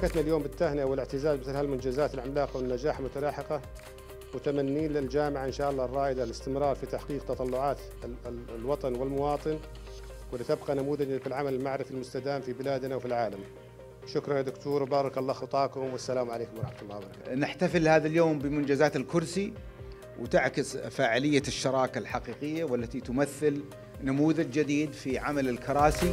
شاركتنا اليوم بالتهنئة والاعتزاز بمثل هالمنجزات العملاقة والنجاح المتلاحقة متمنين للجامعة إن شاء الله الرائدة الاستمرار في تحقيق تطلعات الوطن والمواطن ولتبقى نموذجا في العمل المعرفي المستدام في بلادنا وفي العالم. شكرا يا دكتور وبارك الله خطاكم والسلام عليكم ورحمة الله وبركاته. نحتفل هذا اليوم بمنجزات الكرسي وتعكس فاعلية الشراكة الحقيقية والتي تمثل نموذج جديد في عمل الكراسي.